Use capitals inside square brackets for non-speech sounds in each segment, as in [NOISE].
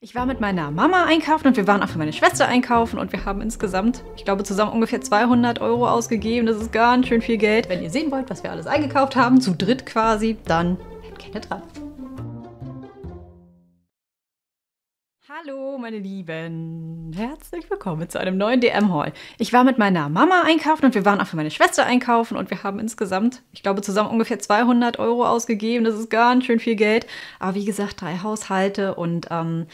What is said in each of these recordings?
Ich war mit meiner Mama einkaufen und wir waren auch für meine Schwester einkaufen und wir haben insgesamt, ich glaube, zusammen ungefähr 200 Euro ausgegeben. Das ist ganz schön viel Geld. Wenn ihr sehen wollt, was wir alles eingekauft haben, zu dritt quasi, dann bleibt gerne dran. Hallo, meine Lieben. Herzlich willkommen zu einem neuen DM-Haul. Ich war mit meiner Mama einkaufen und wir waren auch für meine Schwester einkaufen und wir haben insgesamt, ich glaube, zusammen ungefähr 200 Euro ausgegeben. Das ist ganz schön viel Geld. Aber wie gesagt, drei Haushalte und ähm,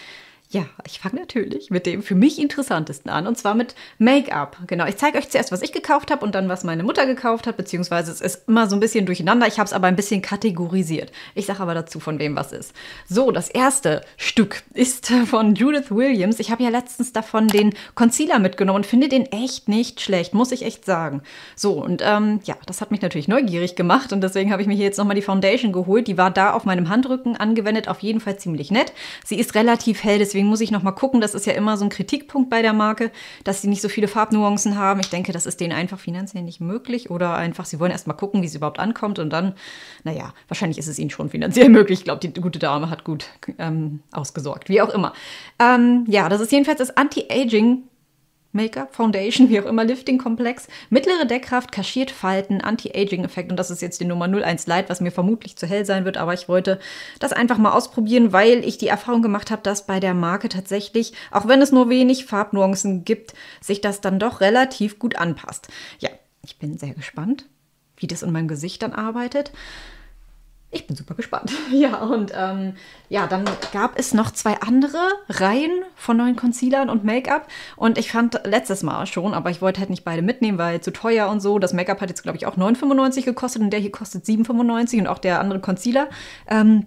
ja, ich fange natürlich mit dem für mich interessantesten an und zwar mit Make-up. Genau, ich zeige euch zuerst, was ich gekauft habe und dann, was meine Mutter gekauft hat, beziehungsweise es ist immer so ein bisschen durcheinander. Ich habe es aber ein bisschen kategorisiert. Ich sage aber dazu, von wem was ist. So, das erste Stück ist [LAUGHS] von Judith Williams. Ich habe ja letztens davon den Concealer mitgenommen und finde den echt nicht schlecht, muss ich echt sagen. So, und ähm, ja, das hat mich natürlich neugierig gemacht und deswegen habe ich mir hier jetzt nochmal die Foundation geholt. Die war da auf meinem Handrücken angewendet, auf jeden Fall ziemlich nett. Sie ist relativ hell, deswegen Deswegen muss ich noch mal gucken. Das ist ja immer so ein Kritikpunkt bei der Marke, dass sie nicht so viele Farbnuancen haben. Ich denke, das ist denen einfach finanziell nicht möglich oder einfach, sie wollen erst mal gucken, wie es überhaupt ankommt und dann, naja, wahrscheinlich ist es ihnen schon finanziell [LAUGHS] möglich. Ich glaube, die gute Dame hat gut ähm, ausgesorgt, wie auch immer. Ähm, ja, das ist jedenfalls das Anti-Aging Make-up, Foundation, wie auch immer, Lifting-Komplex, mittlere Deckkraft, kaschiert Falten, Anti-Aging-Effekt und das ist jetzt die Nummer 01 Light, was mir vermutlich zu hell sein wird, aber ich wollte das einfach mal ausprobieren, weil ich die Erfahrung gemacht habe, dass bei der Marke tatsächlich, auch wenn es nur wenig Farbnuancen gibt, sich das dann doch relativ gut anpasst. Ja, ich bin sehr gespannt, wie das in meinem Gesicht dann arbeitet. Ich bin super gespannt. [LAUGHS] Ja, und ähm, ja, dann gab es noch zwei andere Reihen von neuen Concealern und Make-up. Und ich fand letztes Mal schon, aber ich wollte halt nicht beide mitnehmen, weil zu teuer und so. Das Make-up hat jetzt, glaube ich, auch 9,95 gekostet und der hier kostet 7,95 und auch der andere Concealer. Ähm,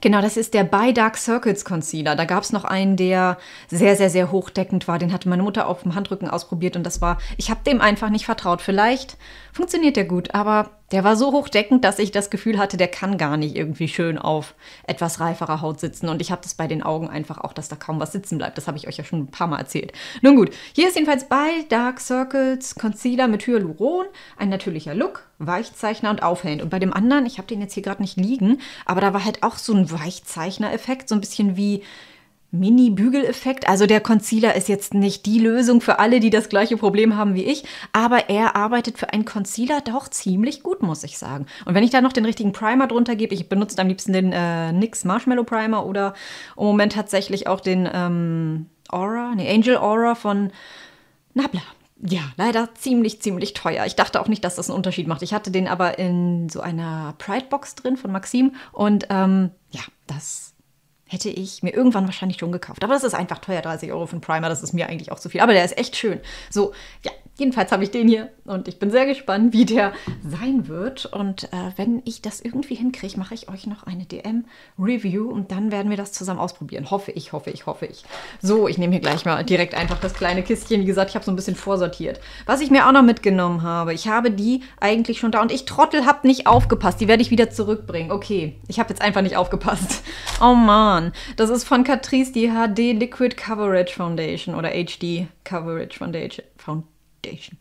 Genau, das ist der By Dark Circles Concealer. Da gab es noch einen, der sehr, sehr, sehr hochdeckend war. Den hatte meine Mutter auf dem Handrücken ausprobiert und das war, ich habe dem einfach nicht vertraut. Vielleicht funktioniert der gut, aber der war so hochdeckend, dass ich das Gefühl hatte, der kann gar nicht irgendwie schön auf etwas reiferer Haut sitzen. Und ich habe das bei den Augen einfach auch, dass da kaum was sitzen bleibt. Das habe ich euch ja schon ein paar Mal erzählt. Nun gut, hier ist jedenfalls bei Dark Circles Concealer mit Hyaluron ein natürlicher Look, Weichzeichner und aufhellend. Und bei dem anderen, ich habe den jetzt hier gerade nicht liegen, aber da war halt auch so ein Weichzeichner-Effekt, so ein bisschen wie Mini-Bügeleffekt. Also der Concealer ist jetzt nicht die Lösung für alle, die das gleiche Problem haben wie ich, aber er arbeitet für einen Concealer doch ziemlich gut, muss ich sagen. Und wenn ich da noch den richtigen Primer drunter gebe, ich benutze am liebsten den äh, NYX Marshmallow Primer oder im Moment tatsächlich auch den ähm, Aura, ne, Angel Aura von Nabla. Ja, leider ziemlich, ziemlich teuer. Ich dachte auch nicht, dass das einen Unterschied macht. Ich hatte den aber in so einer Pride-Box drin von Maxim und ähm, ja, das hätte ich mir irgendwann wahrscheinlich schon gekauft. Aber das ist einfach teuer, 30 Euro für einen Primer, das ist mir eigentlich auch zu viel. Aber der ist echt schön. So, ja, jedenfalls habe ich den hier und ich bin sehr gespannt, wie der sein wird. Und äh, wenn ich das irgendwie hinkriege, mache ich euch noch eine DM-Review und dann werden wir das zusammen ausprobieren. Hoffe ich, hoffe ich, hoffe ich. So, ich nehme hier gleich mal direkt einfach das kleine Kistchen. Wie gesagt, ich habe so ein bisschen vorsortiert. Was ich mir auch noch mitgenommen habe, ich habe die eigentlich schon da und ich Trottel habe nicht aufgepasst. Die werde ich wieder zurückbringen. Okay, ich habe jetzt einfach nicht aufgepasst. [LAUGHS] Oh Mann, das ist von Catrice die HD Liquid Coverage Foundation oder HD Coverage Foundation. Foundation.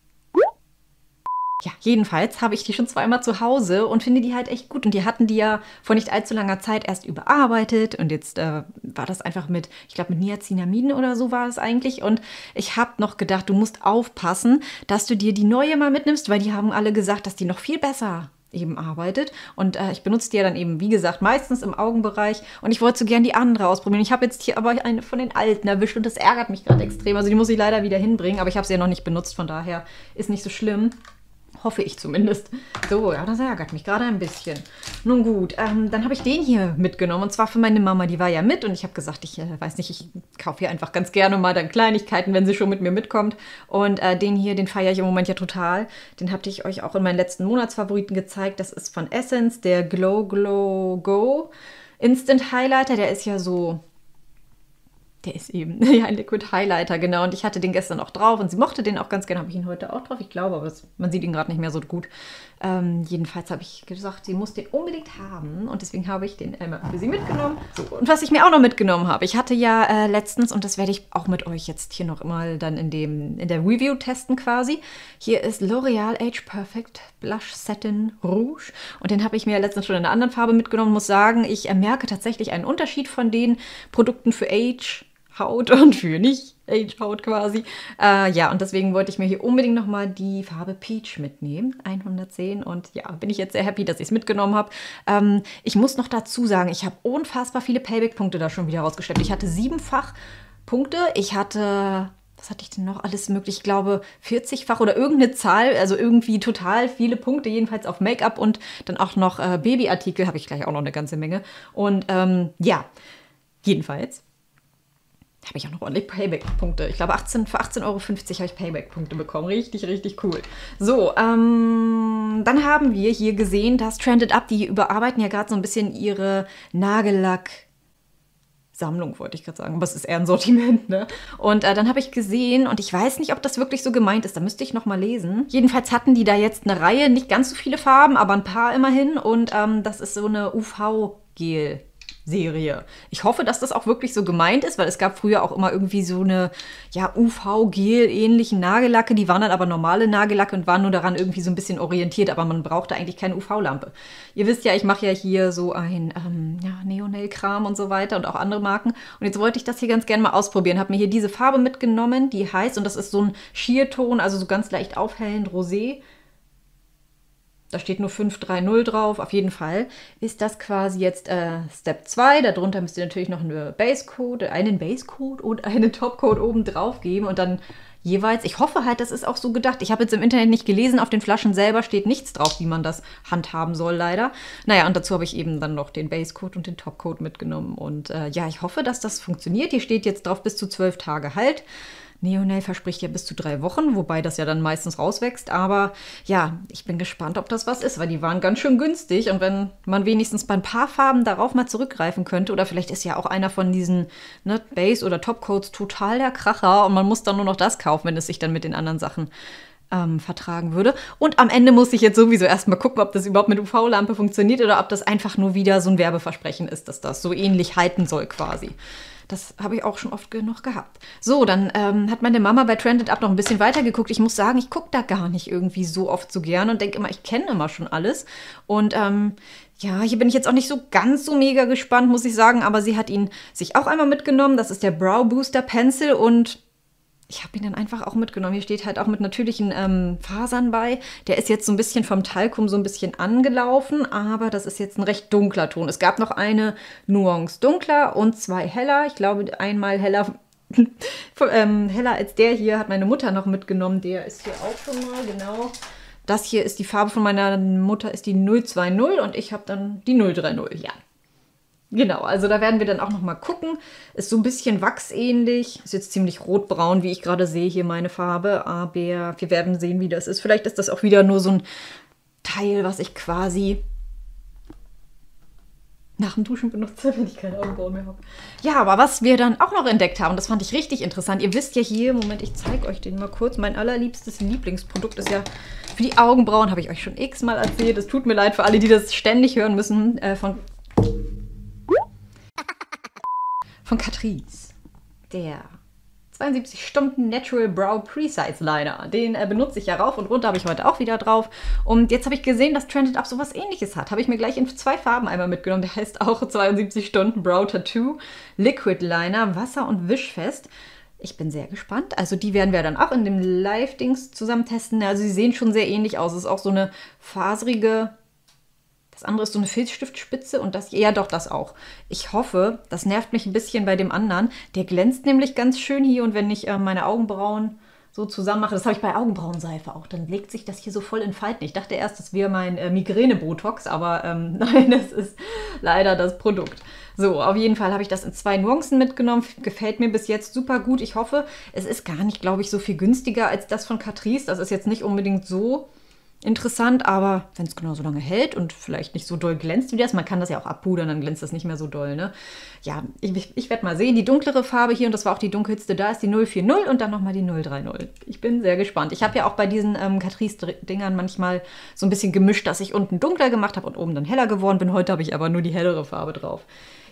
Ja, jedenfalls habe ich die schon zweimal zu Hause und finde die halt echt gut. Und die hatten die ja vor nicht allzu langer Zeit erst überarbeitet. Und jetzt äh, war das einfach mit, ich glaube, mit Niacinamiden oder so war es eigentlich. Und ich habe noch gedacht, du musst aufpassen, dass du dir die neue mal mitnimmst, weil die haben alle gesagt, dass die noch viel besser eben arbeitet. Und äh, ich benutze die ja dann eben, wie gesagt, meistens im Augenbereich. Und ich wollte so gern die andere ausprobieren. Ich habe jetzt hier aber eine von den alten erwischt und das ärgert mich gerade extrem. Also die muss ich leider wieder hinbringen, aber ich habe sie ja noch nicht benutzt, von daher ist nicht so schlimm. Hoffe ich zumindest. So, ja, das ärgert mich gerade ein bisschen. Nun gut, ähm, dann habe ich den hier mitgenommen. Und zwar für meine Mama, die war ja mit. Und ich habe gesagt, ich äh, weiß nicht, ich kaufe hier einfach ganz gerne mal dann Kleinigkeiten, wenn sie schon mit mir mitkommt. Und äh, den hier, den feiere ich im Moment ja total. Den hatte ich euch auch in meinen letzten Monatsfavoriten gezeigt. Das ist von Essence, der Glow Glow Go Instant Highlighter. Der ist ja so Der ist eben [LAUGHS] ja, ein Liquid Highlighter, genau. Und ich hatte den gestern auch drauf und sie mochte den auch ganz gerne. Habe ich ihn heute auch drauf? Ich glaube, aber man sieht ihn gerade nicht mehr so gut. Ähm, jedenfalls habe ich gesagt, sie muss den unbedingt haben und deswegen habe ich den einmal für sie mitgenommen. So, und was ich mir auch noch mitgenommen habe, ich hatte ja äh, letztens, und das werde ich auch mit euch jetzt hier noch mal dann in, dem, in der Review testen quasi. Hier ist L'Oreal Age Perfect Blush Satin Rouge und den habe ich mir letztens schon in einer anderen Farbe mitgenommen. Muss sagen, ich merke tatsächlich einen Unterschied von den Produkten für Age Haut [LAUGHS] und für nicht Age-Haut quasi. Äh, ja, und deswegen wollte ich mir hier unbedingt nochmal die Farbe Peach mitnehmen, 110. Und ja, bin ich jetzt sehr happy, dass ich es mitgenommen habe. Ähm, ich muss noch dazu sagen, ich habe unfassbar viele Payback-Punkte da schon wieder rausgeschleppt. Ich hatte siebenfach Punkte. Ich hatte was hatte ich denn noch alles möglich? Ich glaube 40-fach oder irgendeine Zahl, also irgendwie total viele Punkte, jedenfalls auf Make-up und dann auch noch äh, Babyartikel, habe ich gleich auch noch eine ganze Menge. Und ähm, ja, jedenfalls habe ich auch noch ordentlich Payback-Punkte. Ich glaube, 18, für 18,50 Euro habe ich Payback-Punkte bekommen. Richtig, richtig cool. So, ähm, dann haben wir hier gesehen, dass Trended Up, die überarbeiten ja gerade so ein bisschen ihre Nagellack- Sammlung, wollte ich gerade sagen, aber es ist eher ein Sortiment, ne? Und äh, dann habe ich gesehen, und ich weiß nicht, ob das wirklich so gemeint ist, da müsste ich nochmal lesen. Jedenfalls hatten die da jetzt eine Reihe, nicht ganz so viele Farben, aber ein paar immerhin. Und ähm, das ist so eine UV-Gel. Serie. Ich hoffe, dass das auch wirklich so gemeint ist, weil es gab früher auch immer irgendwie so eine ja, UV-Gel-ähnlichen Nagellacke. Die waren dann aber normale Nagellacke und waren nur daran irgendwie so ein bisschen orientiert, aber man brauchte eigentlich keine UV-Lampe. Ihr wisst ja, ich mache ja hier so ein ähm, ja, Neonail-Kram und so weiter und auch andere Marken. Und jetzt wollte ich das hier ganz gerne mal ausprobieren. Habe mir hier diese Farbe mitgenommen, die heißt, und das ist so ein Schierton, also so ganz leicht aufhellend Rosé da steht nur 530 drauf. Auf jeden Fall ist das quasi jetzt äh, Step 2. Darunter müsst ihr natürlich noch eine Basecode, einen Basecode und einen [LAUGHS] Topcode oben drauf geben und dann jeweils. Ich hoffe halt, das ist auch so gedacht. Ich habe jetzt im Internet nicht gelesen, auf den Flaschen selber steht nichts drauf, wie man das handhaben soll, leider. Naja, und dazu habe ich eben dann noch den Basecode und den Topcode mitgenommen. Und äh, ja, ich hoffe, dass das funktioniert. Hier steht jetzt drauf bis zu zwölf Tage halt. Neonail verspricht ja bis zu drei Wochen, wobei das ja dann meistens rauswächst. Aber ja, ich bin gespannt, ob das was ist, weil die waren ganz schön günstig. Und wenn man wenigstens bei ein paar Farben darauf mal zurückgreifen könnte, oder vielleicht ist ja auch einer von diesen ne, Base- oder Topcoats total der Kracher und man muss dann nur noch das kaufen, wenn es sich dann mit den anderen Sachen ähm, vertragen würde. Und am Ende muss ich jetzt sowieso erstmal gucken, ob das überhaupt mit UV-Lampe funktioniert oder ob das einfach nur wieder so ein Werbeversprechen ist, dass das so ähnlich halten soll quasi. Das habe ich auch schon oft genug gehabt. So, dann ähm, hat meine Mama bei Trended Up noch ein bisschen weiter geguckt. Ich muss sagen, ich gucke da gar nicht irgendwie so oft so gern und denke immer, ich kenne immer schon alles. Und ähm, ja, hier bin ich jetzt auch nicht so ganz so mega gespannt, muss ich sagen. Aber sie hat ihn sich auch einmal mitgenommen. Das ist der Brow Booster Pencil und ich habe ihn dann einfach auch mitgenommen. Hier steht halt auch mit natürlichen ähm, Fasern bei. Der ist jetzt so ein bisschen vom Talkum so ein bisschen angelaufen, aber das ist jetzt ein recht dunkler Ton. Es gab noch eine Nuance dunkler und zwei heller. Ich glaube, einmal heller, [LAUGHS] ähm, heller als der hier hat meine Mutter noch mitgenommen. Der ist hier auch schon mal, genau. Das hier ist die Farbe von meiner Mutter, ist die 020 und ich habe dann die 030, ja. Genau, also da werden wir dann auch noch mal gucken. Ist so ein bisschen wachsähnlich. Ist jetzt ziemlich rotbraun, wie ich gerade sehe hier meine Farbe. Aber wir werden sehen, wie das ist. Vielleicht ist das auch wieder nur so ein Teil, was ich quasi nach dem Duschen benutze, [LAUGHS] wenn ich keine Augenbrauen mehr habe. Ja, aber was wir dann auch noch entdeckt haben, das fand ich richtig interessant. Ihr wisst ja hier, Moment, ich zeige euch den mal kurz. Mein allerliebstes Lieblingsprodukt ist ja für die Augenbrauen, habe ich euch schon x-mal erzählt. Es tut mir leid für alle, die das ständig hören müssen, äh, von von Catrice. Der 72 Stunden Natural Brow Precise Liner. Den äh, benutze ich ja rauf und runter, habe ich heute auch wieder drauf. Und jetzt habe ich gesehen, dass Trended Up sowas ähnliches hat. Habe ich mir gleich in zwei Farben einmal mitgenommen. Der heißt auch 72 Stunden Brow Tattoo Liquid Liner, Wasser- und Wischfest. Ich bin sehr gespannt. Also die werden wir dann auch in dem Live-Dings zusammen testen. Also sie sehen schon sehr ähnlich aus. Es ist auch so eine faserige das andere ist so eine Filzstiftspitze und das, ja doch, das auch. Ich hoffe, das nervt mich ein bisschen bei dem anderen. Der glänzt nämlich ganz schön hier und wenn ich äh, meine Augenbrauen so zusammen mache, das habe ich bei Augenbrauenseife auch, dann legt sich das hier so voll in Falten. Ich dachte erst, das wäre mein äh, Migräne-Botox, aber ähm, [LAUGHS] nein, das ist leider das Produkt. So, auf jeden Fall habe ich das in zwei Nuancen mitgenommen. Gefällt mir bis jetzt super gut. Ich hoffe, es ist gar nicht, glaube ich, so viel günstiger als das von Catrice. Das ist jetzt nicht unbedingt so interessant, aber wenn es genauso lange hält und vielleicht nicht so doll glänzt wie das, man kann das ja auch abpudern, dann glänzt das nicht mehr so doll, ne? Ja, ich, ich werde mal sehen, die dunklere Farbe hier, und das war auch die dunkelste, da ist die 040 und dann nochmal die 030. Ich bin sehr gespannt. Ich habe ja auch bei diesen ähm, Catrice-Dingern manchmal so ein bisschen gemischt, dass ich unten dunkler gemacht habe und oben dann heller geworden bin. Heute habe ich aber nur die hellere Farbe drauf.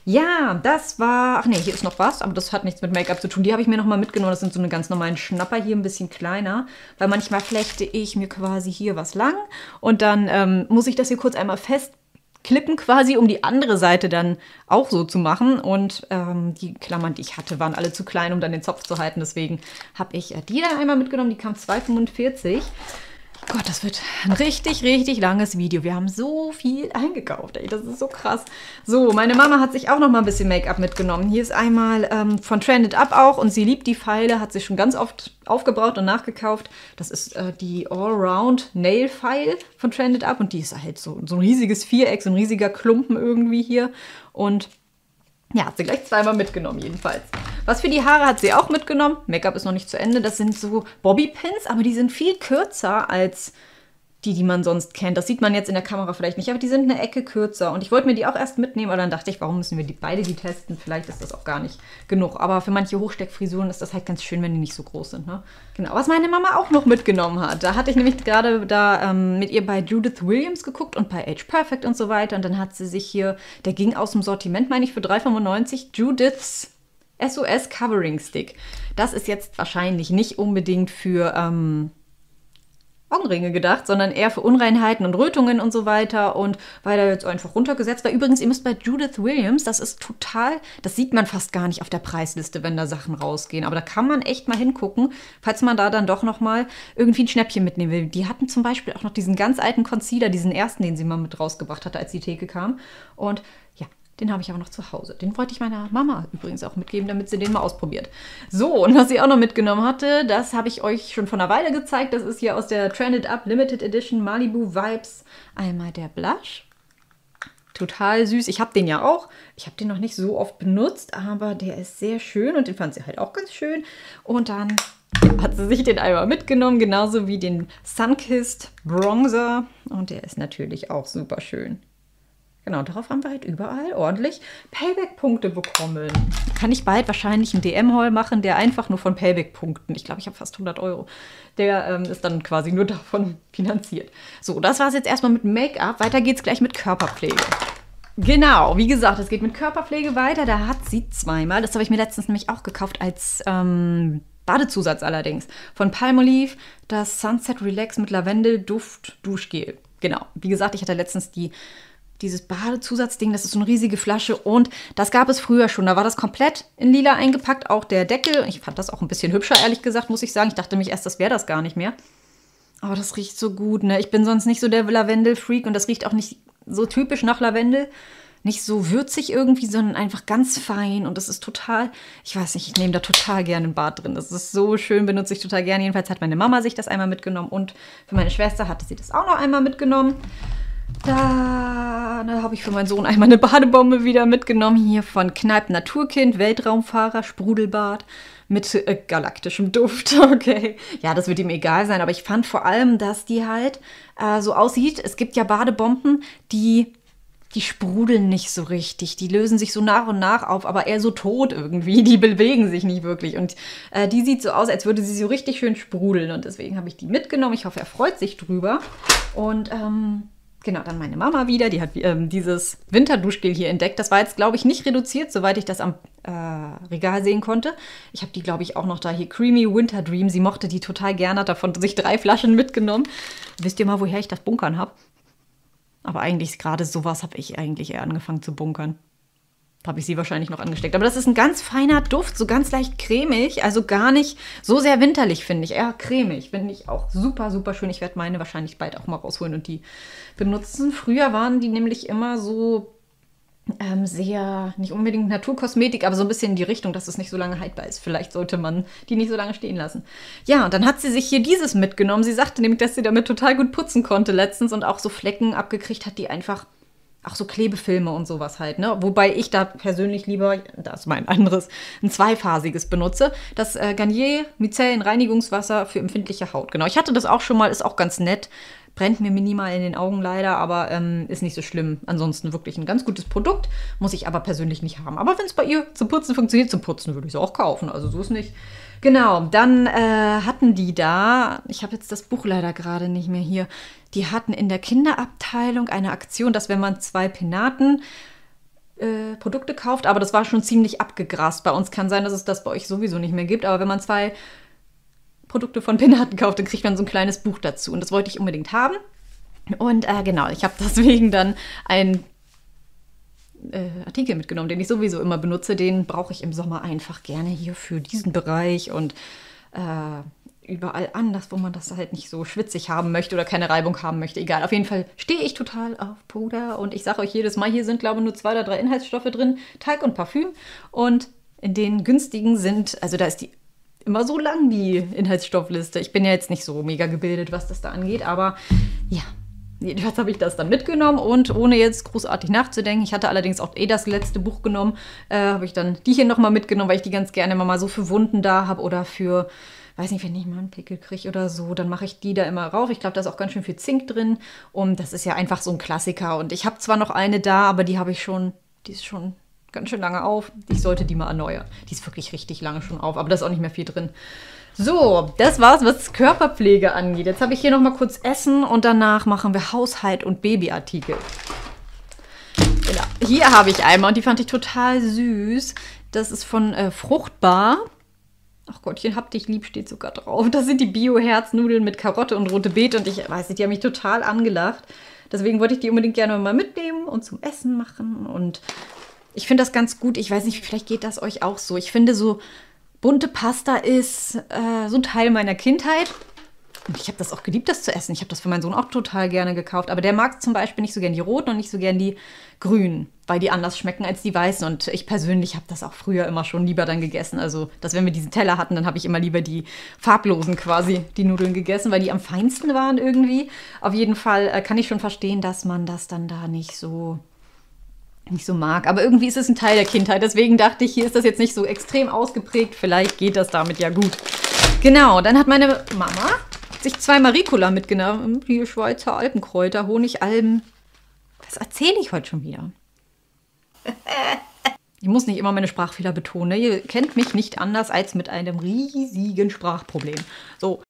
Ja, das war. Ach nee, hier ist noch was, aber das hat nichts mit Make-up zu tun. Die habe ich mir nochmal mitgenommen. Das sind so eine ganz normalen Schnapper hier, ein bisschen kleiner. Weil manchmal flechte ich mir quasi hier was lang und dann ähm, muss ich das hier kurz einmal festklippen, quasi, um die andere Seite dann auch so zu machen. Und ähm, die Klammern, die ich hatte, waren alle zu klein, um dann den Zopf zu halten. Deswegen habe ich äh, die dann einmal mitgenommen. Die kam 2,45. Gott, das wird ein richtig, richtig langes Video. Wir haben so viel eingekauft, ey. Das ist so krass. So, meine Mama hat sich auch noch mal ein bisschen Make-up mitgenommen. Hier ist einmal ähm, von Trended Up auch und sie liebt die Pfeile, hat sich schon ganz oft aufgebraucht und nachgekauft. Das ist äh, die Allround Nail File von Trended Up und die ist halt so, so ein riesiges Viereck, so ein riesiger Klumpen irgendwie hier. Und ja, hat sie gleich zweimal mitgenommen, jedenfalls. Was für die Haare hat sie auch mitgenommen. Make-up ist noch nicht zu Ende. Das sind so Bobby-Pins, aber die sind viel kürzer als die, die man sonst kennt. Das sieht man jetzt in der Kamera vielleicht nicht, aber die sind eine Ecke kürzer. Und ich wollte mir die auch erst mitnehmen, aber dann dachte ich, warum müssen wir die beide die testen? Vielleicht ist das auch gar nicht genug. Aber für manche Hochsteckfrisuren ist das halt ganz schön, wenn die nicht so groß sind. Ne? Genau, was meine Mama auch noch mitgenommen hat. Da hatte ich nämlich gerade da ähm, mit ihr bei Judith Williams geguckt und bei Age Perfect und so weiter. Und dann hat sie sich hier, der ging aus dem Sortiment, meine ich, für 3,95 Judiths SOS Covering Stick. Das ist jetzt wahrscheinlich nicht unbedingt für ähm, Augenringe gedacht, sondern eher für Unreinheiten und Rötungen und so weiter und weil er jetzt einfach runtergesetzt war. Übrigens, ihr müsst bei Judith Williams, das ist total, das sieht man fast gar nicht auf der Preisliste, wenn da Sachen rausgehen, aber da kann man echt mal hingucken, falls man da dann doch noch mal irgendwie ein Schnäppchen mitnehmen will. Die hatten zum Beispiel auch noch diesen ganz alten Concealer, diesen ersten, den sie mal mit rausgebracht hatte, als die Theke kam und ja, den habe ich aber noch zu Hause. Den wollte ich meiner Mama übrigens auch mitgeben, damit sie den mal ausprobiert. So, und was sie auch noch mitgenommen hatte, das habe ich euch schon vor einer Weile gezeigt. Das ist hier aus der Trended Up Limited Edition Malibu Vibes. Einmal der Blush. Total süß. Ich habe den ja auch. Ich habe den noch nicht so oft benutzt, aber der ist sehr schön und den fand sie halt auch ganz schön. Und dann hat sie sich den einmal mitgenommen, genauso wie den Sunkissed Bronzer. Und der ist natürlich auch super schön. Genau, darauf haben wir halt überall ordentlich Payback-Punkte bekommen. Kann ich bald wahrscheinlich einen DM-Haul machen, der einfach nur von Payback-Punkten, ich glaube, ich habe fast 100 Euro, der ähm, ist dann quasi nur [LAUGHS] davon finanziert. So, das war es jetzt erstmal mit Make-up. Weiter geht's gleich mit Körperpflege. Genau, wie gesagt, es geht mit Körperpflege weiter. Da hat sie zweimal, das habe ich mir letztens nämlich auch gekauft als ähm, Badezusatz allerdings. Von Palmolive das Sunset Relax mit Lavendel Duft Duschgel. Genau, wie gesagt, ich hatte letztens die dieses Badezusatzding, das ist so eine riesige Flasche und das gab es früher schon. Da war das komplett in lila eingepackt, auch der Deckel. Ich fand das auch ein bisschen hübscher, ehrlich gesagt, muss ich sagen. Ich dachte mich erst, das wäre das gar nicht mehr. Aber das riecht so gut, ne? Ich bin sonst nicht so der Lavendel-Freak und das riecht auch nicht so typisch nach Lavendel. Nicht so würzig irgendwie, sondern einfach ganz fein und das ist total, ich weiß nicht, ich nehme da total gerne ein Bad drin. Das ist so schön, benutze ich total gerne. Jedenfalls hat meine Mama sich das einmal mitgenommen und für meine Schwester hatte sie das auch noch einmal mitgenommen. Da, da habe ich für meinen Sohn einmal eine Badebombe wieder mitgenommen. Hier von Kneipp Naturkind, Weltraumfahrer, Sprudelbad mit äh, galaktischem Duft. [LAUGHS] Okay. Ja, das wird ihm egal sein, aber ich fand vor allem, dass die halt äh, so aussieht. Es gibt ja Badebomben, die die sprudeln nicht so richtig. Die lösen sich so nach und nach auf, aber eher so tot irgendwie. Die bewegen sich nicht wirklich. Und äh, die sieht so aus, als würde sie so richtig schön sprudeln. Und deswegen habe ich die mitgenommen. Ich hoffe, er freut sich drüber. Und ähm, Genau, dann meine Mama wieder, die hat ähm, dieses Winterduschgel hier entdeckt. Das war jetzt, glaube ich, nicht reduziert, soweit ich das am äh, Regal sehen konnte. Ich habe die, glaube ich, auch noch da hier. Creamy Winter Dream. Sie mochte die total gerne, hat davon sich drei Flaschen mitgenommen. Wisst ihr mal, woher ich das bunkern habe? Aber eigentlich gerade sowas habe ich eigentlich eher angefangen zu bunkern habe ich sie wahrscheinlich noch angesteckt. Aber das ist ein ganz feiner Duft, so ganz leicht cremig, also gar nicht so sehr winterlich, finde ich. Eher cremig, finde ich auch super, super schön. Ich werde meine wahrscheinlich bald auch mal rausholen und die benutzen. Früher waren die nämlich immer so ähm, sehr, nicht unbedingt Naturkosmetik, aber so ein bisschen in die Richtung, dass es nicht so lange haltbar ist. Vielleicht sollte man die nicht so lange stehen lassen. Ja, und dann hat sie sich hier dieses mitgenommen. Sie sagte nämlich, dass sie damit total gut putzen konnte letztens und auch so Flecken abgekriegt hat, die einfach auch so Klebefilme und sowas halt, ne? Wobei ich da persönlich lieber, das ist mein anderes, ein zweiphasiges benutze. Das äh, Garnier Micellen Reinigungswasser für empfindliche Haut. Genau, ich hatte das auch schon mal, ist auch ganz nett. brennt mir minimal in den Augen leider, aber ähm, ist nicht so schlimm. Ansonsten wirklich ein ganz gutes Produkt, muss ich aber persönlich nicht haben. Aber wenn es bei ihr zum Putzen funktioniert, zum Putzen würde ich es auch kaufen. Also so ist nicht. Genau, dann äh, hatten die da, ich habe jetzt das Buch leider gerade nicht mehr hier, die hatten in der Kinderabteilung eine Aktion, dass wenn man zwei Penaten äh, Produkte kauft, aber das war schon ziemlich abgegrast. Bei uns kann sein, dass es das bei euch sowieso nicht mehr gibt, aber wenn man zwei Produkte von Penaten kauft, dann kriegt man so ein kleines Buch dazu und das wollte ich unbedingt haben. Und äh, genau, ich habe [LAUGHS] deswegen dann ein äh, Artikel mitgenommen, den ich sowieso immer benutze. Den brauche ich im Sommer einfach gerne hier für diesen Bereich und äh, überall anders, wo man das halt nicht so schwitzig haben möchte oder keine Reibung haben möchte. Egal, auf jeden Fall stehe ich total auf Puder und ich sage euch jedes Mal, hier sind glaube ich nur zwei oder drei Inhaltsstoffe drin, Teig und Parfüm und in den günstigen sind, also da ist die immer so lang, die Inhaltsstoffliste. Ich bin ja jetzt nicht so mega gebildet, was das da angeht, aber ja, Jedenfalls habe ich das dann mitgenommen und ohne jetzt großartig nachzudenken, ich hatte allerdings auch eh das letzte Buch genommen, äh, habe ich dann die hier nochmal mitgenommen, weil ich die ganz gerne immer mal so für Wunden da habe oder für, weiß nicht, wenn ich mal einen Pickel kriege oder so, dann mache ich die da immer rauf. Ich glaube, da ist auch ganz schön viel Zink drin und das ist ja einfach so ein Klassiker. Und ich habe zwar noch eine da, aber die habe ich schon, die ist schon ganz schön lange auf. Ich sollte die mal erneuern. Die ist wirklich richtig lange schon auf, aber da ist auch nicht mehr viel drin. So, das war's, was Körperpflege angeht. Jetzt habe ich hier noch mal kurz Essen und danach machen wir Haushalt und Babyartikel. Genau. Hier habe ich einmal und die fand ich total süß. Das ist von äh, Fruchtbar. Ach Gottchen, hab dich lieb, steht sogar drauf. Das sind die Bio-Herznudeln mit Karotte und rote Beete und ich weiß nicht, die haben mich total angelacht. Deswegen wollte ich die unbedingt gerne mal mitnehmen und zum Essen machen. Und ich finde das ganz gut. Ich weiß nicht, vielleicht geht das euch auch so. Ich finde so bunte Pasta ist äh, so ein Teil meiner Kindheit. Und ich habe das auch geliebt, das zu essen. Ich habe das für meinen Sohn auch total gerne gekauft. Aber der mag zum Beispiel nicht so gern die roten und nicht so gern die grünen, weil die anders schmecken als die weißen. Und ich persönlich habe das auch früher immer schon lieber dann gegessen. Also, dass wenn wir diesen Teller hatten, dann habe ich immer lieber die farblosen quasi, die Nudeln gegessen, weil die am feinsten waren irgendwie. Auf jeden Fall äh, kann ich schon verstehen, dass man das dann da nicht so nicht so mag. Aber irgendwie ist es ein Teil der Kindheit. Deswegen dachte ich, hier ist das jetzt nicht so extrem ausgeprägt. Vielleicht geht das damit ja gut. Genau, dann hat meine Mama sich zwei Maricola mitgenommen. Die Schweizer Alpenkräuter, Honigalben. Was erzähle ich heute schon wieder? [LAUGHS] Ich muss nicht immer meine Sprachfehler betonen. Ne? Ihr kennt mich nicht anders als mit einem riesigen Sprachproblem. So.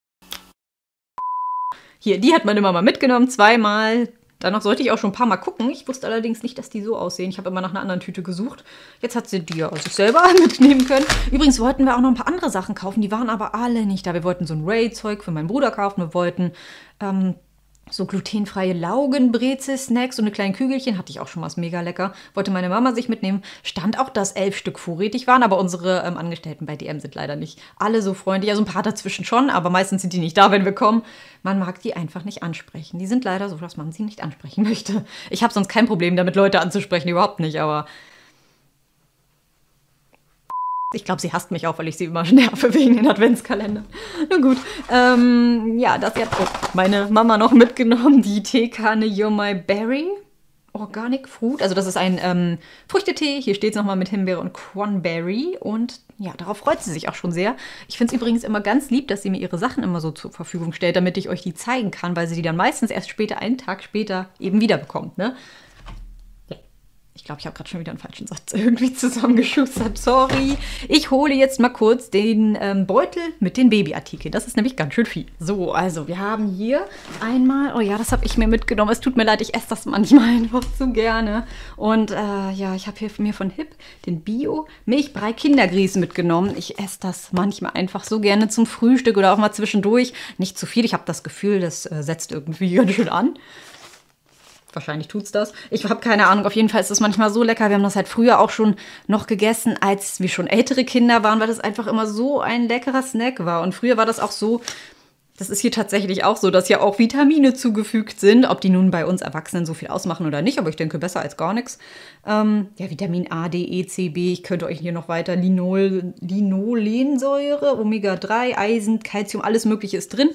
Hier, die hat meine Mama mitgenommen, zweimal. Danach sollte ich auch schon ein paar Mal gucken. Ich wusste allerdings nicht, dass die so aussehen. Ich habe immer nach einer anderen Tüte gesucht. Jetzt hat sie die ja sich selber [LAUGHS] mitnehmen können. Übrigens wollten wir auch noch ein paar andere Sachen kaufen. Die waren aber alle nicht da. Wir wollten so ein Ray-Zeug für meinen Bruder kaufen. Wir wollten ähm, so glutenfreie Laugenbrezel-Snacks, so eine kleinen Kügelchen, hatte ich auch schon mal, ist mega lecker. Wollte meine Mama sich mitnehmen. Stand auch, dass elf Stück vorrätig waren, aber unsere ähm, Angestellten bei DM sind leider nicht alle so freundlich. Also ein paar dazwischen schon, aber meistens sind die nicht da, wenn wir kommen. Man mag die einfach nicht ansprechen. Die sind leider so, dass man sie nicht ansprechen [LAUGHS] möchte. Ich habe sonst kein Problem damit, Leute anzusprechen, überhaupt nicht, aber ich glaube, sie hasst mich auch, weil ich sie immer nerve [LAUGHS] wegen den Adventskalendern. Na gut. Ähm, ja, das jetzt oh, meine Mama noch mitgenommen. Die Teekanne You're My Berry. Organic Fruit. Also das ist ein ähm, Früchtetee. Hier steht es nochmal mit Himbeere und Cranberry. Und ja, darauf freut sie sich auch schon sehr. Ich finde es übrigens immer ganz lieb, dass sie mir ihre Sachen immer so zur Verfügung stellt, damit ich euch die zeigen kann, weil sie die dann meistens erst später, einen Tag später, eben wiederbekommt. Ne? Ich glaube, ich habe gerade schon wieder einen falschen Satz [LAUGHS] irgendwie zusammengeschustert. Sorry. Ich hole jetzt mal kurz den ähm, Beutel mit den Babyartikeln. Das ist nämlich ganz schön viel. So, also wir haben hier einmal, oh ja, das habe ich mir mitgenommen. Es tut mir leid, ich esse das manchmal [LAUGHS] einfach zu gerne. Und äh, ja, ich habe hier mir von Hip den Bio Milchbrei Kindergrieß mitgenommen. Ich esse das manchmal einfach so gerne zum Frühstück oder auch mal zwischendurch. Nicht zu viel. Ich habe das Gefühl, das äh, setzt irgendwie [LAUGHS] ganz schön an. Wahrscheinlich tut's das. Ich habe keine Ahnung. Auf jeden Fall ist es manchmal so lecker. Wir haben das halt früher auch schon noch gegessen, als wir schon ältere Kinder waren, weil das einfach immer so ein leckerer Snack war. Und früher war das auch so, das ist hier tatsächlich auch so, dass ja auch Vitamine zugefügt sind, ob die nun bei uns Erwachsenen so viel ausmachen oder nicht, aber ich denke besser als gar nichts. Ähm, ja, Vitamin A, D, E, C, B, ich könnte euch hier noch weiter, Linol, Linolensäure, Omega-3, Eisen, Calcium, alles Mögliche ist drin.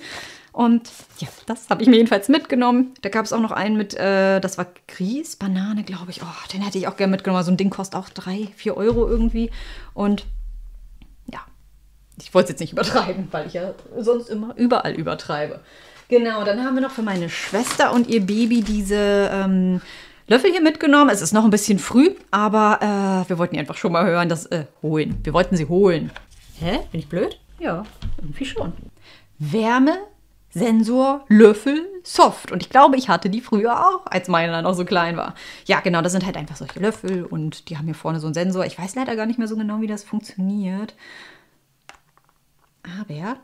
Und ja, das habe ich mir jedenfalls mitgenommen. Da gab es auch noch einen mit, äh, das war Grieß, Banane, glaube ich. Oh, den hätte ich auch gerne mitgenommen. So ein Ding kostet auch drei, vier Euro irgendwie. Und ja, ich wollte es jetzt nicht [LAUGHS] übertreiben, weil ich ja sonst immer überall übertreibe. Genau, dann haben wir noch für meine Schwester und ihr Baby diese ähm, Löffel hier mitgenommen. Es ist noch ein bisschen früh, aber äh, wir wollten die einfach schon mal hören, das äh, holen. Wir wollten sie holen. Hä? Bin ich blöd? Ja, irgendwie schon. Wärme, Sensor, Löffel, Soft. Und ich glaube, ich hatte die früher auch, als meine noch so klein war. Ja, genau, das sind halt einfach solche Löffel und die haben hier vorne so einen Sensor. Ich weiß leider gar nicht mehr so genau, wie das funktioniert. Aber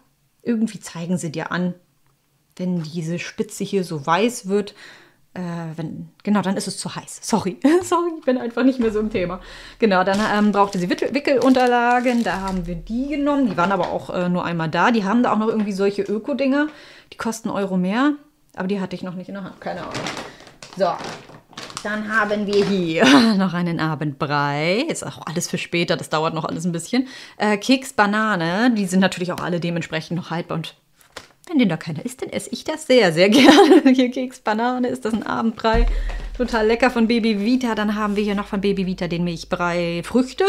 irgendwie zeigen sie dir an, wenn diese Spitze hier so weiß wird, äh, wenn, genau, dann ist es zu heiß. Sorry, [LAUGHS] sorry, ich bin einfach nicht mehr so im Thema. Genau, dann ähm, brauchte sie Wickel Wickelunterlagen, da haben wir die genommen, die waren aber auch äh, nur einmal da. Die haben da auch noch irgendwie solche Öko-Dinger, die kosten Euro mehr, aber die hatte ich noch nicht in der Hand, keine Ahnung. So, dann haben wir hier [LAUGHS] noch einen Abendbrei. Ist auch alles für später, das dauert noch alles ein bisschen. Äh, Keks, Banane, die sind natürlich auch alle dementsprechend noch haltbar und wenn denn da keiner ist, dann esse ich das sehr, sehr [LAUGHS] gerne. Hier Keks, Banane, ist das ein Abendbrei. Total lecker von Baby Vita. Dann haben wir hier noch von Baby Vita den Milchbrei Früchte.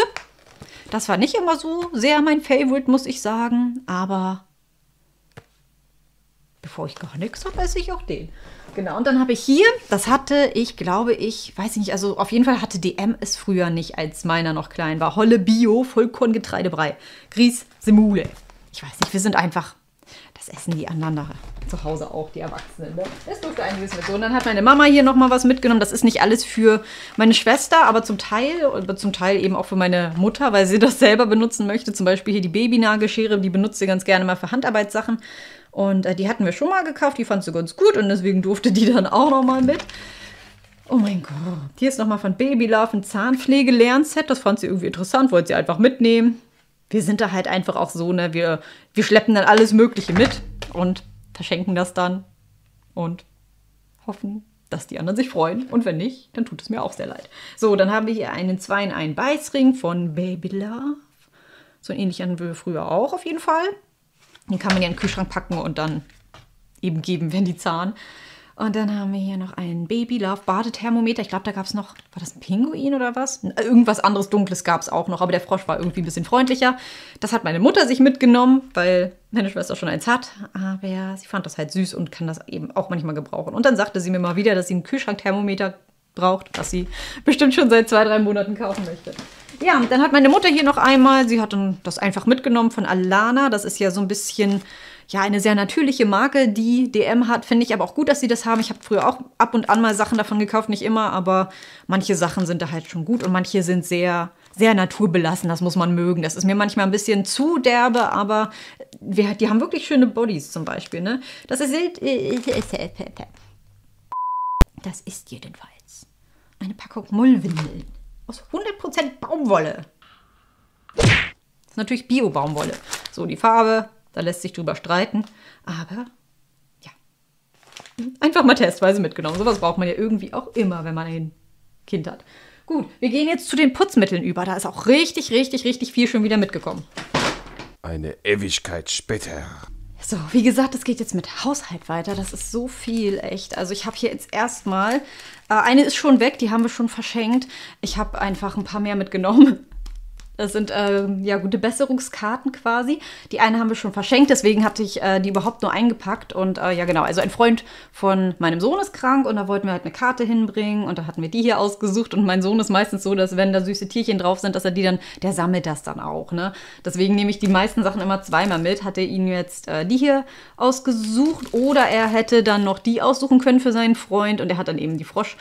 Das war nicht immer so sehr mein Favorite, muss ich sagen. Aber bevor ich gar nichts habe, esse ich auch den. Genau, und dann habe ich hier, das hatte ich, glaube ich, weiß ich nicht, also auf jeden Fall hatte DM es früher nicht, als meiner noch klein war. Holle Bio, Vollkorngetreidebrei. Grieß Semule. Ich weiß nicht, wir sind einfach das essen die da zu Hause auch, die Erwachsenen. Ne? Das durfte einiges mit so. Und dann hat meine Mama hier nochmal was mitgenommen. Das ist nicht alles für meine Schwester, aber zum Teil, und zum Teil eben auch für meine Mutter, weil sie das selber benutzen möchte. Zum Beispiel hier die Babynagelschere, die benutzt sie ganz gerne mal für Handarbeitssachen. Und äh, die hatten wir schon mal gekauft, die fand sie ganz gut und deswegen durfte die dann auch nochmal mit. Oh mein Gott. Hier ist nochmal von Baby Love ein Zahnpflege-Lernset. Das fand sie irgendwie interessant, wollte sie einfach mitnehmen wir sind da halt einfach auch so, ne, wir, wir schleppen dann alles Mögliche mit und verschenken das dann und hoffen, dass die anderen sich freuen. Und wenn nicht, dann tut es mir auch sehr leid. So, dann haben wir hier einen 2 in 1 Beißring von Baby Love. So ein ähnlicher hatten wir früher auch auf jeden Fall. Den kann man ja in den Kühlschrank packen und dann eben geben, wenn die zahlen. Und dann haben wir hier noch einen Baby Love Badethermometer. Ich glaube, da gab es noch, war das ein Pinguin oder was? Irgendwas anderes Dunkles gab es auch noch, aber der Frosch war irgendwie ein bisschen freundlicher. Das hat meine Mutter sich mitgenommen, weil meine Schwester schon eins hat. Aber sie fand das halt süß und kann das eben auch manchmal gebrauchen. Und dann sagte sie mir mal wieder, dass sie einen Kühlschrankthermometer braucht, was sie bestimmt schon seit zwei, drei Monaten kaufen möchte. Ja, dann hat meine Mutter hier noch einmal, sie hat das einfach mitgenommen von Alana. Das ist ja so ein bisschen ja, eine sehr natürliche Marke, die DM hat. Finde ich aber auch gut, dass sie das haben. Ich habe früher auch ab und an mal Sachen davon gekauft, nicht immer, aber manche Sachen sind da halt schon gut und manche sind sehr, sehr naturbelassen. Das muss man mögen. Das ist mir manchmal ein bisschen zu derbe, aber wir, die haben wirklich schöne Bodies zum Beispiel. Ne? Das ist. Das ist jedenfalls eine Packung Mullwindeln aus 100% Baumwolle. Das ist natürlich Bio-Baumwolle. So, die Farbe da lässt sich drüber streiten. Aber ja, einfach mal testweise mitgenommen. Sowas braucht man ja irgendwie auch immer, wenn man ein Kind hat. Gut, wir gehen jetzt zu den Putzmitteln über. Da ist auch richtig, richtig, richtig viel schon wieder mitgekommen. Eine Ewigkeit später. So, wie gesagt, es geht jetzt mit Haushalt weiter. Das ist so viel, echt. Also ich habe hier jetzt erstmal, äh, eine ist schon weg, die haben wir schon verschenkt. Ich habe einfach ein paar mehr mitgenommen. Das sind äh, ja gute Besserungskarten quasi. Die eine haben wir schon verschenkt, deswegen hatte ich äh, die überhaupt nur eingepackt. Und äh, ja, genau, also ein Freund von meinem Sohn ist krank und da wollten wir halt eine Karte hinbringen und da hatten wir die hier ausgesucht. Und mein Sohn ist meistens so, dass wenn da süße Tierchen drauf sind, dass er die dann, der sammelt das dann auch. Ne? Deswegen nehme ich die meisten Sachen immer zweimal mit. Hat er ihn jetzt äh, die hier ausgesucht oder er hätte dann noch die aussuchen können für seinen Freund und er hat dann eben die Frosch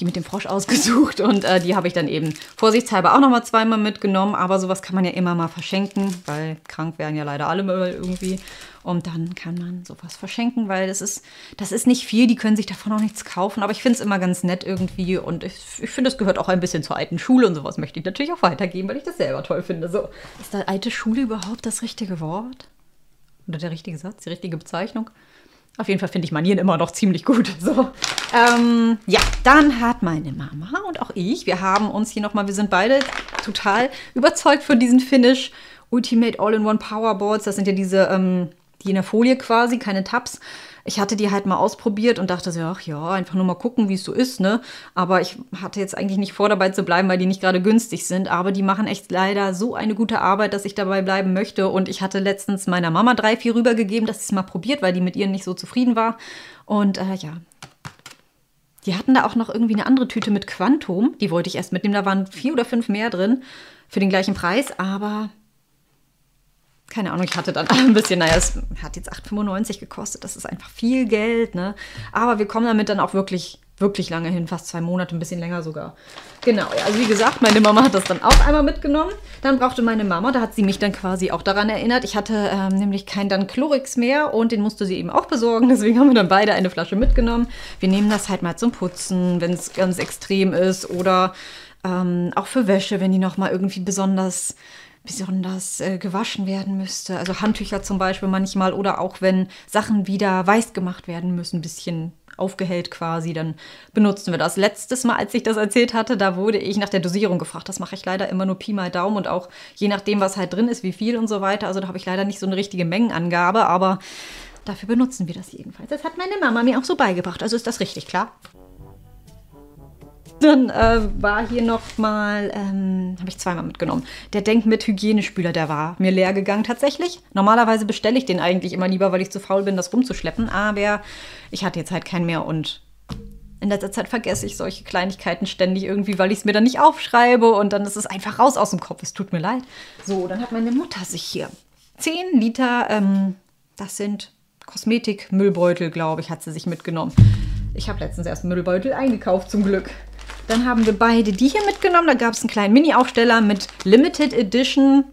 die mit dem Frosch ausgesucht und äh, die habe ich dann eben vorsichtshalber auch nochmal zweimal mitgenommen. Aber sowas kann man ja immer mal verschenken, weil krank werden ja leider alle mal irgendwie. Und dann kann man sowas verschenken, weil das ist, das ist nicht viel, die können sich davon auch nichts kaufen. Aber ich finde es immer ganz nett irgendwie und ich, ich finde, es gehört auch ein bisschen zur alten Schule und sowas möchte ich natürlich auch weitergeben, weil ich das selber toll finde. So, ist da alte Schule überhaupt das richtige Wort? Oder der richtige Satz, die richtige Bezeichnung? Auf jeden Fall finde ich Manieren immer noch ziemlich gut. [LAUGHS] So. Ähm, ja, dann hat meine Mama und auch ich, wir haben uns hier nochmal, wir sind beide total überzeugt von diesen Finish Ultimate All-in-One Powerboards. Das sind ja diese ähm, die in der Folie quasi, keine Tabs. Ich hatte die halt mal ausprobiert und dachte so, ach ja, einfach nur mal gucken, wie es so ist, ne? Aber ich hatte jetzt eigentlich nicht vor, dabei zu bleiben, weil die nicht gerade günstig sind. Aber die machen echt leider so eine gute Arbeit, dass ich dabei bleiben möchte. Und ich hatte letztens meiner Mama drei, vier rübergegeben, dass sie es mal probiert, weil die mit ihr nicht so zufrieden war. Und äh, ja, die hatten da auch noch irgendwie eine andere Tüte mit Quantum. Die wollte ich erst mitnehmen. Da waren vier oder fünf mehr drin für den gleichen Preis. Aber keine Ahnung, ich hatte dann [LAUGHS] ein bisschen, naja, es hat jetzt 8,95 gekostet. Das ist einfach viel Geld, ne? Aber wir kommen damit dann auch wirklich, wirklich lange hin, fast zwei Monate, ein bisschen länger sogar. Genau, ja, also wie gesagt, meine Mama hat das dann auch einmal mitgenommen. Dann brauchte meine Mama, da hat sie mich dann quasi auch daran erinnert. Ich hatte ähm, nämlich kein dann Chlorix mehr und den musste sie eben auch besorgen. [LAUGHS] Deswegen haben wir dann beide eine Flasche mitgenommen. Wir nehmen das halt mal zum Putzen, wenn es ganz extrem ist oder ähm, auch für Wäsche, wenn die nochmal irgendwie besonders besonders äh, gewaschen werden müsste. Also Handtücher zum Beispiel manchmal oder auch wenn Sachen wieder weiß gemacht werden müssen, ein bisschen aufgehellt quasi, dann benutzen wir das. Letztes Mal, als ich das erzählt hatte, da wurde ich nach der Dosierung gefragt. Das mache ich leider immer nur Pi mal Daumen und auch je nachdem, was halt drin ist, wie viel und so weiter. Also da habe ich leider nicht so eine richtige Mengenangabe, aber dafür benutzen wir das jedenfalls. Das hat meine Mama mir auch so beigebracht. Also ist das richtig klar? Dann äh, war hier nochmal, ähm, habe ich zweimal mitgenommen. Der Denk mit Hygienespüler, der war mir leer gegangen tatsächlich. Normalerweise bestelle ich den eigentlich immer lieber, weil ich zu faul bin, das rumzuschleppen. Aber ich hatte jetzt halt keinen mehr und in letzter Zeit vergesse ich solche Kleinigkeiten ständig irgendwie, weil ich es mir dann nicht aufschreibe und dann ist es einfach raus aus dem Kopf. Es tut mir leid. So, dann hat meine Mutter sich hier 10 Liter, ähm, das sind Kosmetik-Müllbeutel, glaube ich, hat sie sich mitgenommen. Ich habe letztens erst Müllbeutel eingekauft, zum Glück. Dann haben wir beide die hier mitgenommen. Da gab es einen kleinen Mini-Aufsteller mit Limited Edition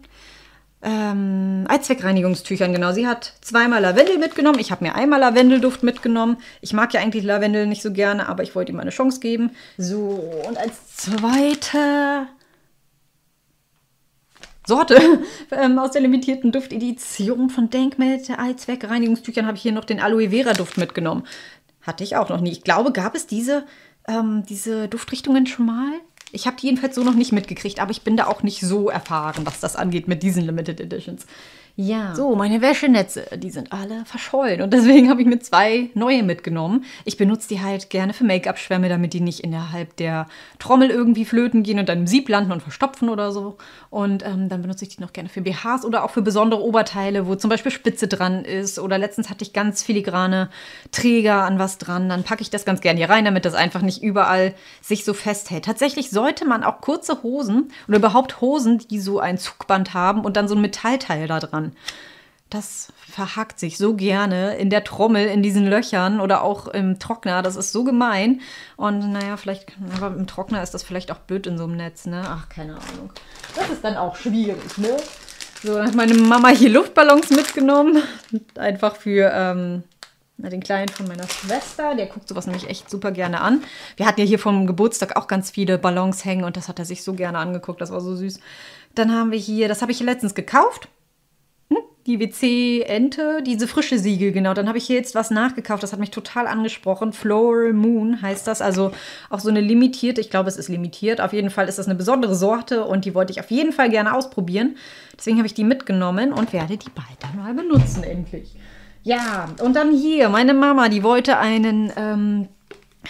ähm, Allzweckreinigungstüchern. Genau, sie hat zweimal Lavendel mitgenommen. Ich habe mir einmal Lavendelduft mitgenommen. Ich mag ja eigentlich Lavendel nicht so gerne, aber ich wollte ihm eine Chance geben. So, und als zweite Sorte [LAUGHS] ähm, aus der limitierten Duftedition von Denk mit Allzweckreinigungstüchern habe ich hier noch den Aloe Vera Duft mitgenommen. Hatte ich auch noch nie. Ich glaube, gab es diese ähm, diese Duftrichtungen schon mal? Ich habe die jedenfalls so noch nicht mitgekriegt, aber ich bin da auch nicht so erfahren, was das angeht mit diesen Limited Editions. Ja. So, meine Wäschenetze, die sind alle verschollen. Und deswegen habe ich mir zwei neue mitgenommen. Ich benutze die halt gerne für Make-up-Schwämme, damit die nicht innerhalb der Trommel irgendwie flöten gehen und dann im Sieb landen und verstopfen oder so. Und ähm, dann benutze ich die noch gerne für BHs oder auch für besondere Oberteile, wo zum Beispiel Spitze dran ist. Oder letztens hatte ich ganz filigrane Träger an was dran. Dann packe ich das ganz gerne hier rein, damit das einfach nicht überall sich so festhält. Tatsächlich sollte man auch kurze Hosen oder überhaupt Hosen, die so ein Zugband haben und dann so ein Metallteil da dran das verhackt sich so gerne in der Trommel, in diesen Löchern oder auch im Trockner. Das ist so gemein. Und naja, vielleicht, aber im Trockner ist das vielleicht auch blöd in so einem Netz, ne? Ach, keine Ahnung. Das ist dann auch schwierig, ne? So, dann hat meine Mama hier Luftballons mitgenommen. Einfach für ähm, den Kleinen von meiner Schwester. Der guckt sowas nämlich echt super gerne an. Wir hatten ja hier vom Geburtstag auch ganz viele Ballons hängen und das hat er sich so gerne angeguckt. Das war so süß. Dann haben wir hier, das habe ich letztens gekauft die WC-Ente, diese frische Siegel, genau. Dann habe ich hier jetzt was nachgekauft, das hat mich total angesprochen. Floral Moon heißt das, also auch so eine limitierte, ich glaube, es ist limitiert. Auf jeden Fall ist das eine besondere Sorte und die wollte ich auf jeden Fall gerne ausprobieren. Deswegen habe ich die mitgenommen und werde die bald dann mal benutzen, endlich. Ja, und dann hier, meine Mama, die wollte einen ähm,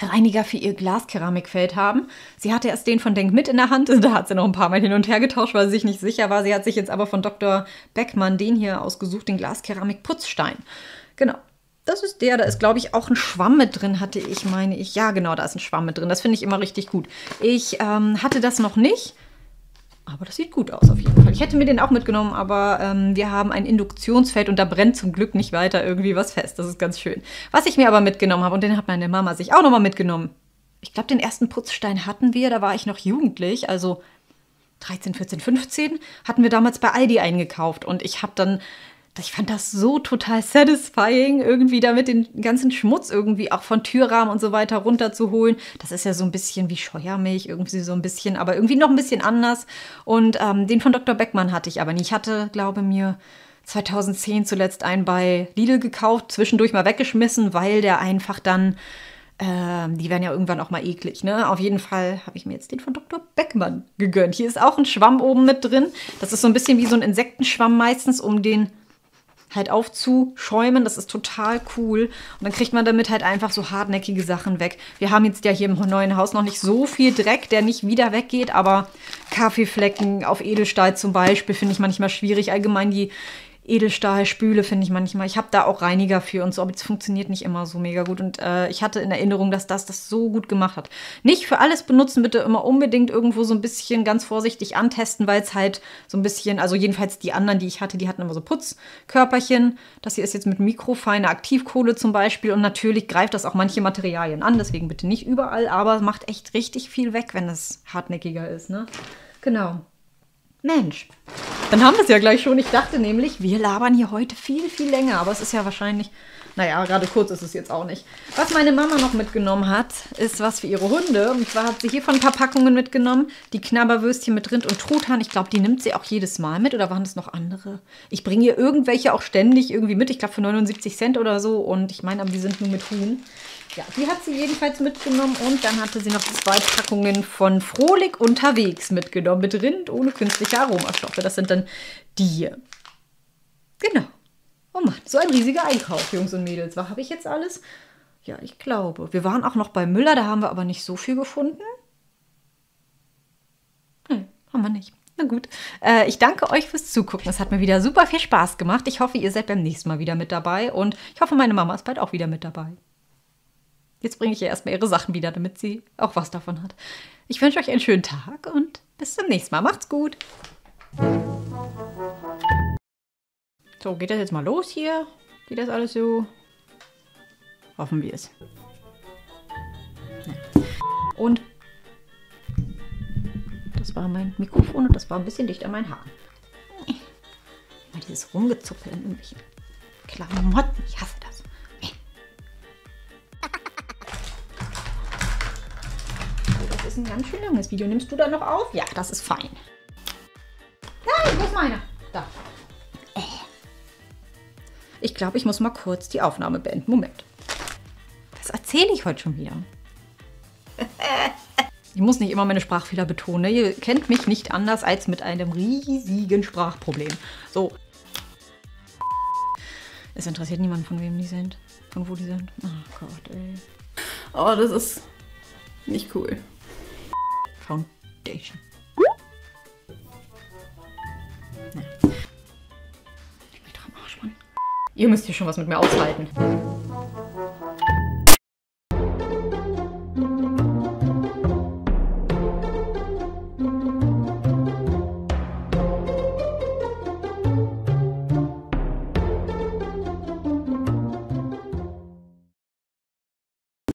Reiniger für ihr Glaskeramikfeld haben. Sie hatte erst den von Denk mit in der Hand, [LAUGHS] da hat sie noch ein paar Mal hin und her getauscht, weil sie sich nicht sicher war. Sie hat sich jetzt aber von Dr. Beckmann den hier ausgesucht, den Glaskeramik-Putzstein. Genau. Das ist der, da ist, glaube ich, auch ein Schwamm mit drin, hatte ich, meine ich. Ja, genau, da ist ein Schwamm mit drin. Das finde ich immer richtig gut. Ich ähm, hatte das noch nicht. Aber das sieht gut aus auf jeden Fall. Ich hätte mir den auch mitgenommen, aber ähm, wir haben ein Induktionsfeld und da brennt zum Glück nicht weiter irgendwie was fest. Das ist ganz schön. Was ich mir aber mitgenommen habe, und den hat meine Mama sich auch nochmal mitgenommen. Ich glaube, den ersten Putzstein hatten wir, da war ich noch jugendlich, also 13, 14, 15, hatten wir damals bei Aldi eingekauft. Und ich habe dann ich fand das so total satisfying, irgendwie damit den ganzen Schmutz irgendwie auch von Türrahmen und so weiter runterzuholen. Das ist ja so ein bisschen wie Scheuermilch, irgendwie so ein bisschen, aber irgendwie noch ein bisschen anders. Und ähm, den von Dr. Beckmann hatte ich aber nicht. Ich hatte, glaube mir, 2010 zuletzt einen bei Lidl gekauft, zwischendurch mal weggeschmissen, weil der einfach dann, äh, die werden ja irgendwann auch mal eklig, ne? Auf jeden Fall habe ich mir jetzt den von Dr. Beckmann gegönnt. Hier ist auch ein Schwamm oben mit drin. Das ist so ein bisschen wie so ein Insektenschwamm meistens, um den halt aufzuschäumen. Das ist total cool. Und dann kriegt man damit halt einfach so hartnäckige Sachen weg. Wir haben jetzt ja hier im neuen Haus noch nicht so viel Dreck, der nicht wieder weggeht, aber Kaffeeflecken auf Edelstahl zum Beispiel finde ich manchmal schwierig. Allgemein die Edelstahlspüle finde ich manchmal. Ich habe da auch Reiniger für und so, aber es funktioniert nicht immer so mega gut. Und äh, ich hatte in Erinnerung, dass das das so gut gemacht hat. Nicht für alles benutzen, bitte immer unbedingt irgendwo so ein bisschen ganz vorsichtig antesten, weil es halt so ein bisschen, also jedenfalls die anderen, die ich hatte, die hatten immer so Putzkörperchen. Das hier ist jetzt mit mikrofeiner Aktivkohle zum Beispiel und natürlich greift das auch manche Materialien an, deswegen bitte nicht überall, aber macht echt richtig viel weg, wenn es hartnäckiger ist. Ne? Genau. Mensch. Dann haben wir es ja gleich schon. Ich dachte nämlich, wir labern hier heute viel, viel länger. Aber es ist ja wahrscheinlich, naja, gerade kurz ist es jetzt auch nicht. Was meine Mama noch mitgenommen hat, ist was für ihre Hunde. Und zwar hat sie hier von ein paar Packungen mitgenommen. Die Knabberwürstchen mit Rind und Truthahn. Ich glaube, die nimmt sie auch jedes Mal mit. Oder waren das noch andere? Ich bringe ihr irgendwelche auch ständig irgendwie mit. Ich glaube, für 79 Cent oder so. Und ich meine, aber die sind nur mit Huhn. Ja, die hat sie jedenfalls mitgenommen und dann hatte sie noch zwei Packungen von Frohlich unterwegs mitgenommen. Mit Rind ohne künstliche Aromastoffe. Das sind dann die hier. Genau. Oh Mann, so ein riesiger Einkauf, Jungs und Mädels. Was habe ich jetzt alles? Ja, ich glaube. Wir waren auch noch bei Müller, da haben wir aber nicht so viel gefunden. Hm, haben wir nicht. Na gut. Äh, ich danke euch fürs Zugucken. Es hat mir wieder super viel Spaß gemacht. Ich hoffe, ihr seid beim nächsten Mal wieder mit dabei und ich hoffe, meine Mama ist bald auch wieder mit dabei. Jetzt bringe ich ihr erstmal ihre Sachen wieder, damit sie auch was davon hat. Ich wünsche euch einen schönen Tag und bis zum nächsten Mal. Macht's gut. So, geht das jetzt mal los hier? Geht das alles so? Hoffen wir es. Und das war mein Mikrofon und das war ein bisschen dicht an mein Haar. Mal dieses Rumgezuppel in irgendwelchen Klamotten. Ich hasse das. Ist ein ganz schön langes Video. Nimmst du da noch auf? Ja, das ist fein. Nein, wo ist meiner? Da. Äh. Ich glaube, ich muss mal kurz die Aufnahme beenden. Moment. Was erzähle ich heute schon wieder? [LAUGHS] Ich muss nicht immer meine Sprachfehler betonen. Ne? Ihr kennt mich nicht anders als mit einem riesigen Sprachproblem. So. Es interessiert niemanden, von wem die sind. Von wo die sind. Oh Gott, ey. Oh, das ist nicht cool. Foundation. Ihr müsst hier schon was mit mir aushalten.